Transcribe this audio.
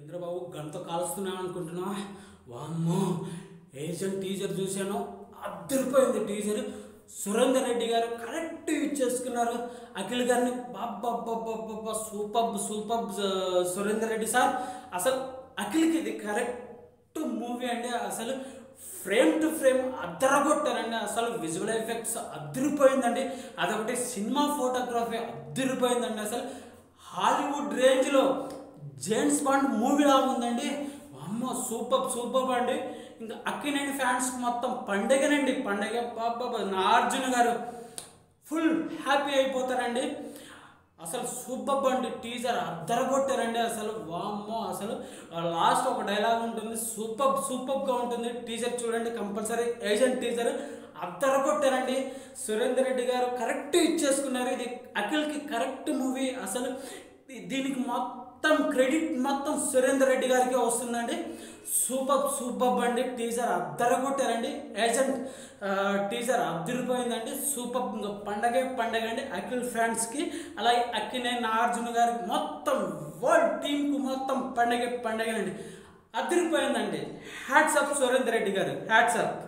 చంద్రబాబు గంటతో కాలుస్తున్నాను అనుకుంటున్నా వామ్మో Asian teaser చూశాను అద్దరిపోయింది టీజర్. సురేందర్ రెడ్డి గారు కరెక్ట్ యూజ్ చేసుకున్నారు. అఖిల్ గారిని బాబ్బా super super Surender Reddy sir. అసలు అఖిల్కి ఇది కరెక్ట్ మూవీ అండి. అసలు ఫ్రేమ్ టు ఫ్రేమ్ అద్దరగొట్టారండి. అసలు విజువల్ ఎఫెక్ట్స్ అద్దరిపోయిందండి అదొకటి సినిమా ఫోటోగ్రఫీ అద్దరిపోయిందండి అసలు హాలీవుడ్ రేంజ్లో జేమ్స్ బాండ్ మూవీలా ఉందండి. అమ్మ సూపర్ సూపర్ అండి ఇంకా అక్కినేని ఫ్యాన్స్ మొత్తం పండగనండి. పండగ బాబా నాగార్జున గారు ఫుల్ హ్యాపీ అయిపోతారండి. అసలు సూపర్ అండి టీజర్ అద్దరగొట్టారండి అసలు. వామ్మో అసలు లాస్ట్ ఒక డైలాగ్ ఉంటుంది. సూపర్ సూపర్గా ఉంటుంది. టీజర్ చూడండి కంపల్సరీ ఏజెంట్ టీజర్ అద్దరగొట్టారండి. సురేందర్ రెడ్డి గారు కరెక్ట్ ఇచ్చేసుకున్నారు. ఇది అఖిల్కి కరెక్ట్ మూవీ. అసలు దీనికి మొత్తం మొత్తం క్రెడిట్ మొత్తం సురేందర్ రెడ్డి గారికి వస్తుందండి. సూపర్ సూపర్ అండి టీజర్ అద్దరగొట్టారండి ఏజెంట్ టీజర్ అద్దరిపోయిందండి. సూపర్ పండగే పండగ అండి అఖిల్ ఫ్యాన్స్కి అలాగే అక్కినే నాగార్జున గారికి మొత్తం వరల్డ్ టీంకు మొత్తం పండగే పండగనండి. అద్దరిపోయిందండి. Hats off Surender Reddy garu. Hats off